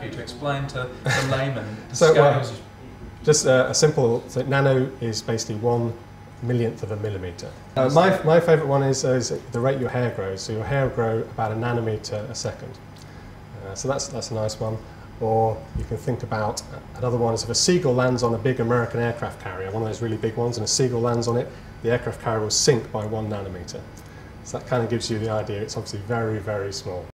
To explain to the layman the So, uh. Just uh, a simple, so nano is basically one millionth of a millimetre. Uh, my my favourite one is, is the rate your hair grows. So your hair will grow about a nanometre a second. Uh, so that's, that's a nice one. Or you can think about another one is if a seagull lands on a big American aircraft carrier, one of those really big ones, and a seagull lands on it, the aircraft carrier will sink by one nanometre. So that kind of gives you the idea. It's obviously very, very small.